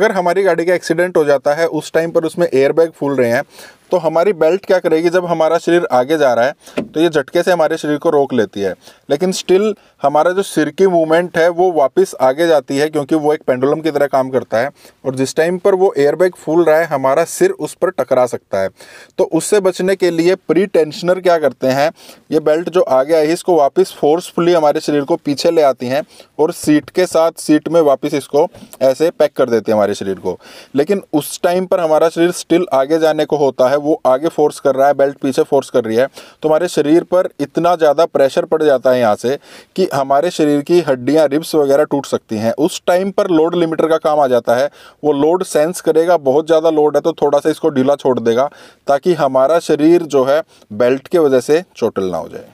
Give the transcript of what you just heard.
अगर हमारी गाड़ी का एक्सीडेंट हो जाता है, उस टाइम पर उसमें एयरबैग फूल रहे हैं तो हमारी बेल्ट क्या करेगी? जब हमारा शरीर आगे जा रहा है तो ये झटके से हमारे शरीर को रोक लेती है। लेकिन स्टिल हमारा जो सिर की मूवमेंट है, वो वापस आगे जाती है, क्योंकि वो एक पेंडुलम की तरह काम करता है। और जिस टाइम पर वो एयरबैग फूल रहा है, हमारा सिर उस पर टकरा सकता है। तो उससे बचने के लिए प्री टेंशनर क्या करते हैं, ये बेल्ट जो आगे आई है, इसको वापस फोर्सफुली हमारे शरीर को पीछे ले आती हैं और सीट के साथ सीट में वापस इसको ऐसे पैक कर देती है हमारे शरीर को। लेकिन उस टाइम पर हमारा शरीर स्टिल आगे जाने को होता है वो आगे फोर्स कर रहा है बेल्ट पीछे फोर्स कर रही है। तो हमारे शरीर पर इतना ज़्यादा प्रेशर पड़ जाता है यहाँ से कि हमारे शरीर की हड्डियाँ रिब्स वगैरह टूट सकती हैं। उस टाइम पर लोड लिमिटर का काम आ जाता है। वो लोड सेंस करेगा, बहुत ज़्यादा लोड है तो थोड़ा सा इसको ढीला छोड़ देगा ताकि हमारा शरीर जो है बेल्ट के वजह से चोटल ना हो जाए।